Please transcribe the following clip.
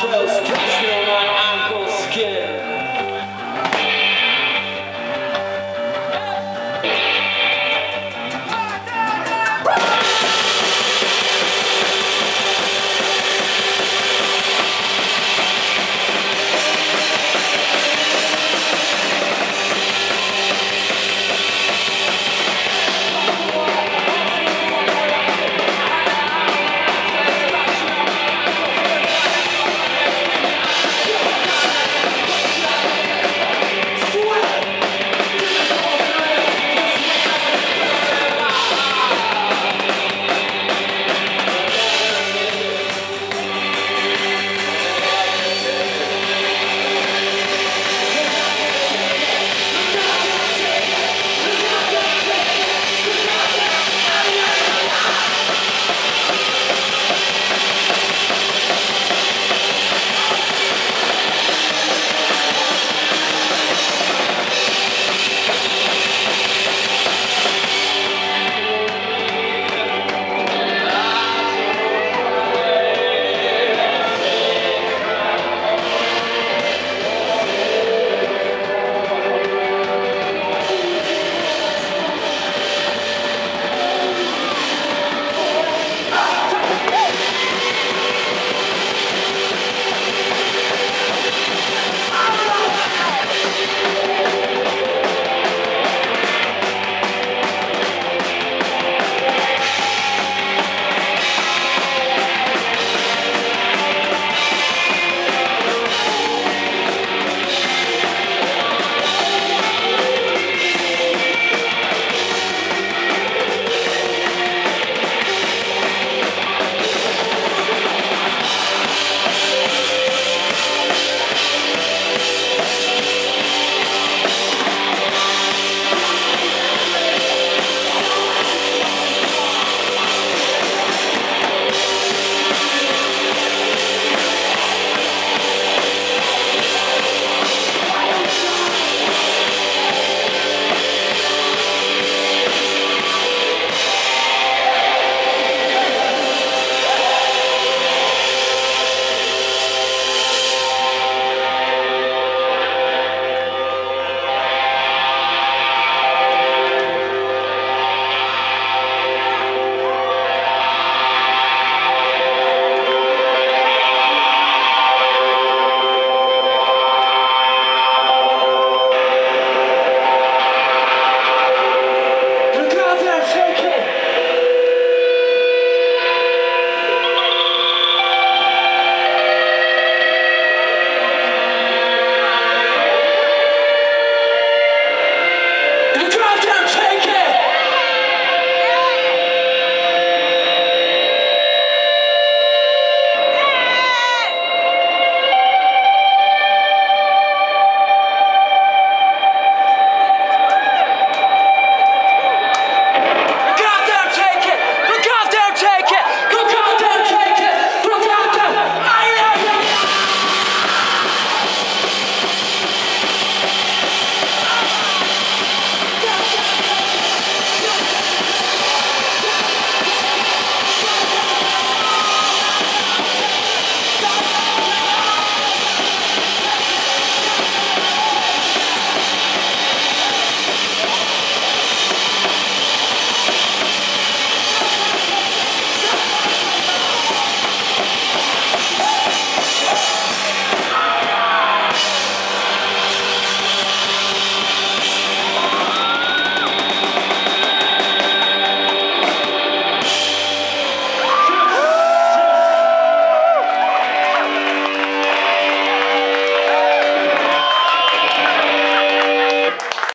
Chelsea.